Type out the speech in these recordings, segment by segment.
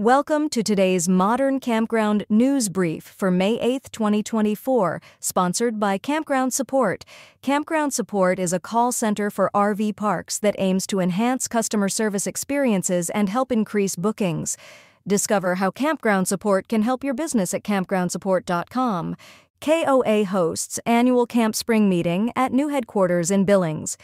Welcome to today's Modern Campground News Brief for May 8, 2024, sponsored by Campground Support. Campground Support is a call center for RV parks that aims to enhance customer service experiences and help increase bookings. Discover how Campground Support can help your business at campgroundsupport.com. KOA hosts annual Camp Spring meeting at new headquarters in Billings.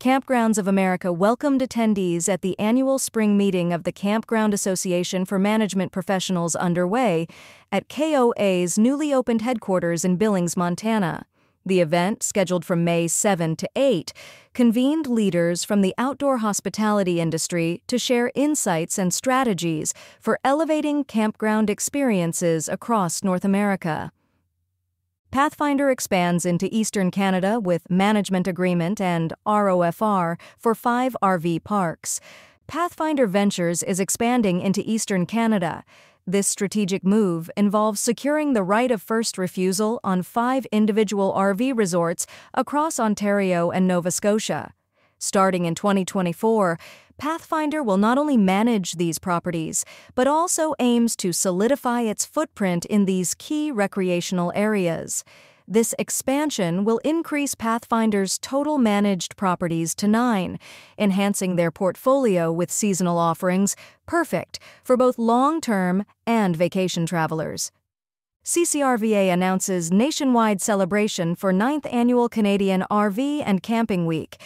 Kampgrounds of America welcomed attendees at the annual spring meeting of the Campground Association for Management Professionals underway at KOA's newly opened headquarters in Billings, Montana. The event, scheduled from May 7 to 8, convened leaders from the outdoor hospitality industry to share insights and strategies for elevating campground experiences across North America. Pathfinder expands into eastern Canada with management agreement and ROFR for five RV parks. Pathfinder Ventures is expanding into eastern Canada. This strategic move involves securing the right of first refusal on five individual RV resorts across Ontario and Nova Scotia. Starting in 2024, Pathfinder will not only manage these properties, but also aims to solidify its footprint in these key recreational areas. This expansion will increase Pathfinder's total managed properties to nine, enhancing their portfolio with seasonal offerings, perfect for both long term and vacation travelers. CCRVA announces nationwide celebration for 9th Annual Canadian RV and Camping Week.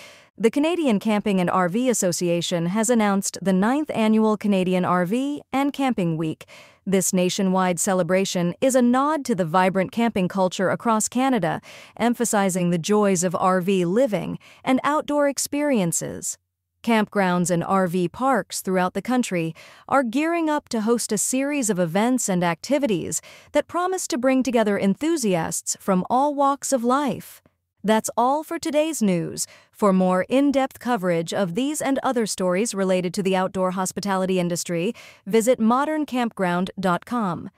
The Canadian Camping and RV Association has announced the 9th annual Canadian RV and Camping Week. This nationwide celebration is a nod to the vibrant camping culture across Canada, emphasizing the joys of RV living and outdoor experiences. Campgrounds and RV parks throughout the country are gearing up to host a series of events and activities that promise to bring together enthusiasts from all walks of life. That's all for today's news. For more in depth coverage of these and other stories related to the outdoor hospitality industry, visit moderncampground.com.